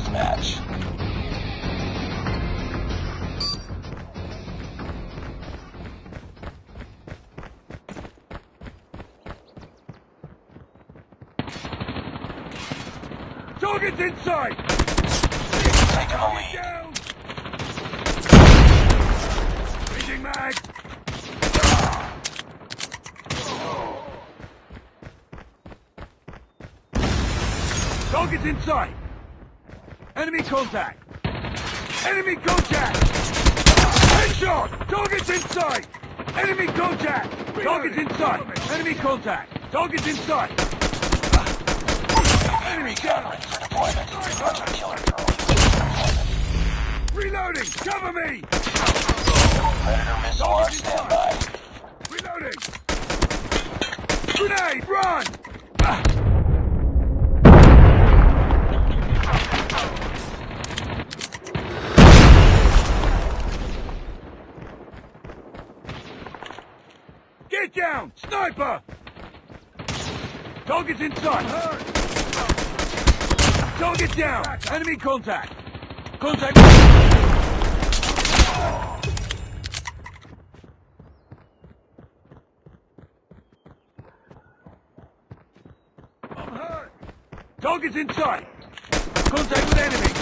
deathmatch. Target's inside! Taking the lead. Reaching mag! Target's inside! Enemy contact! Enemy contact! Headshot! Target's inside! Enemy contact! Target's inside! Enemy contact! Target's inside! Enemy Recon down! Reloading! Cover me! Predator missile on standby. Reloading! Grenade! Run! Ah! Get down! Sniper! Target's inside! Target down! Enemy contact! Contact! Target's inside! Contact with enemy!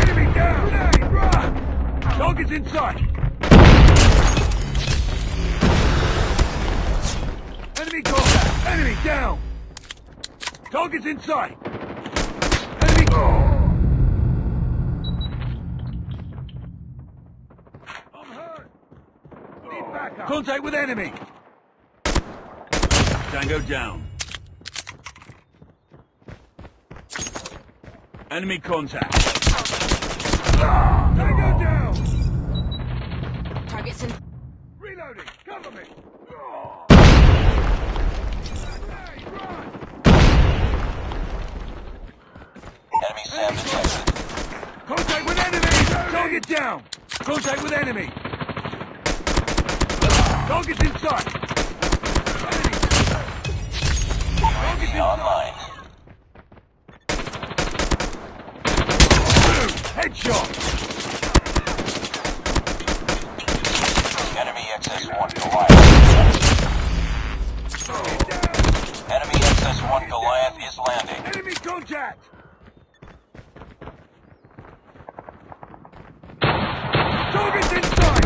Enemy down! Grenade! Run! Target's inside! Enemy contact! Enemy down! Target's inside! Enemy... I'm hurt! Need backup! Contact with enemy! Tango down. Enemy contact. Tango down! Targets in. Reloading! Cover me! Grenade, run! Enemy detected. Contact with enemy! Target down! Contact with enemy! Target's inside! Target's UAV inside! online. Headshot! Enemy XS-1 Goliath. Enemy XS-1 Goliath is landing. Enemy contact! Target's inside!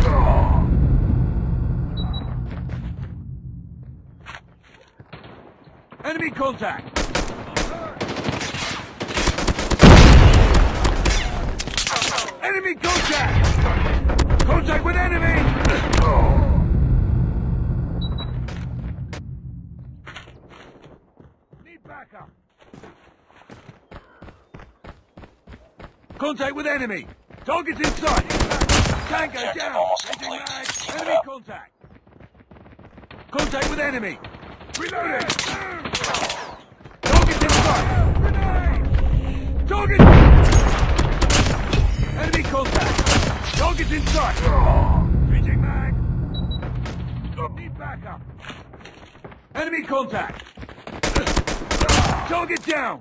Enemy contact! Enemy contact! Contact with enemy! Need backup! Contact with enemy! Target's inside! Tango Objective down! mag. Enemy contact! Contact with enemy! Reloading! Enemy contact! Target down!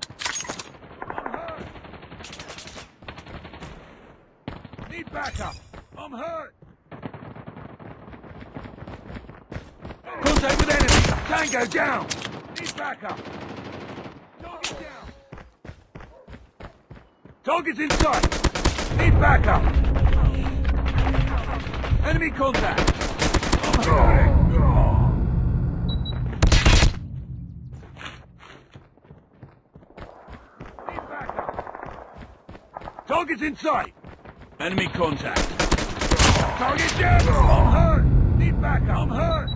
I'm hurt! Contact with enemy! Tango down! Need backup! Target down! Target's inside! Need backup! Enemy contact! I'm! Need backup! Target's in sight! Enemy contact! Target down! I'm hurt! Need backup! I'm hurt!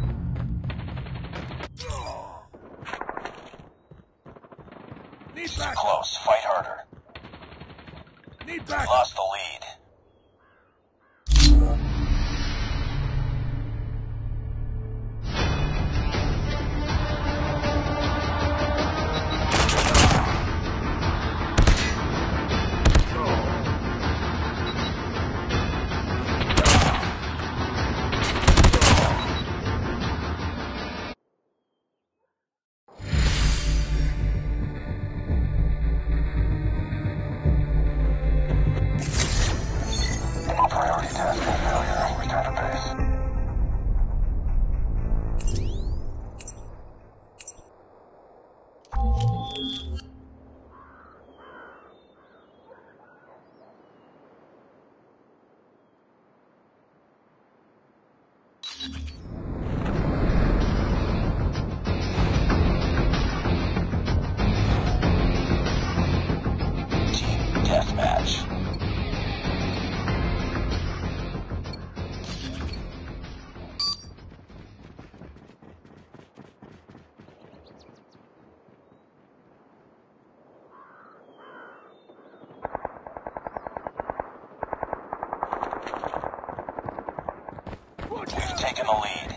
Taken the lead.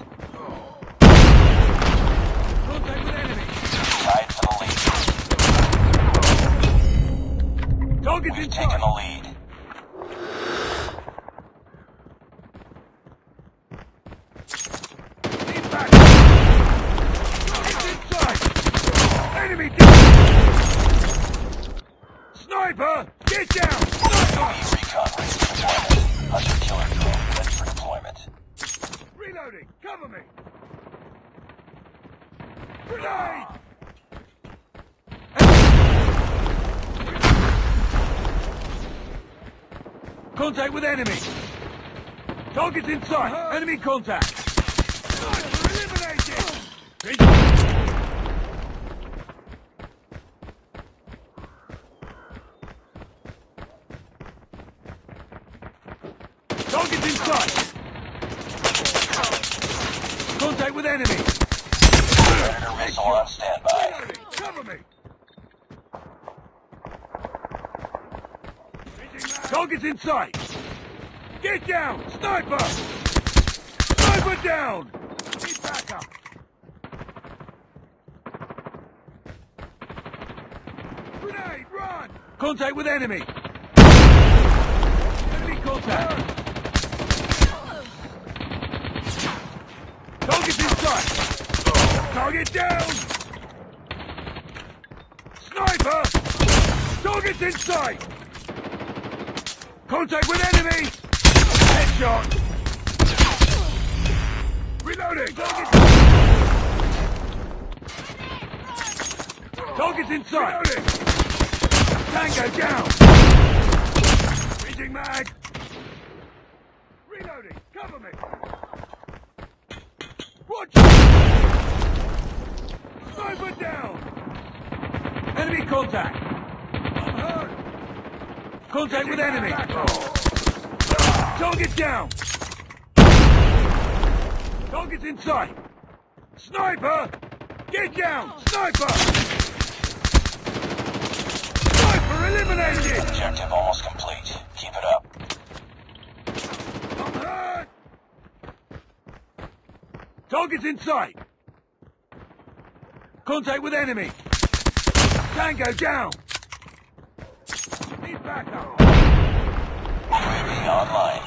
Contact with enemy. Tied for the lead. We've taken the lead. Contact with enemy. Target's in sight. Enemy contact. Eliminated. In sight. Contact with enemy. Predator missile. Target's in sight. Get down. Sniper. Sniper down. Need backup. Grenade, run. Contact with enemy. Enemy contact. Target's in sight. Target down. Sniper! Target's in sight! Contact with enemy! Headshot! Reloading! Target! Target's in sight! Reloading! Tango down! Reaching mag! Reloading! Cover me! Watch out! Sniper down! Enemy contact! I'm hurt! Contact with enemy! Target down! Target's in sight! Sniper! Get down! Sniper! Sniper eliminated! Objective almost complete. Keep it up. I'm hurt! Target's in sight! Contact with enemy! Tango down! Need backup! UAV online.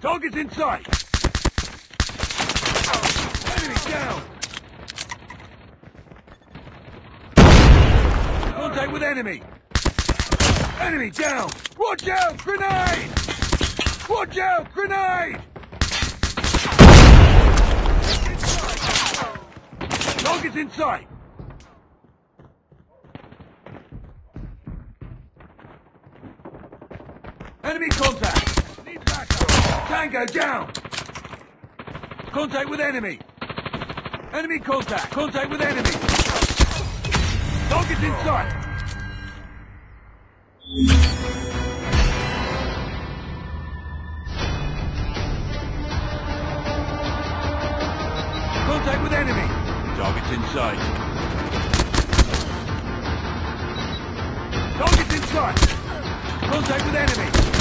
Target's in sight! Enemy down! Contact with enemy! Enemy down! Watch out! Grenade! Watch out! Grenade! In sight! Enemy contact! Need backup! Tango down! Contact with enemy! Enemy contact! Contact with enemy! Target's in! Target's in sight. Target's in sight! Contact with enemy!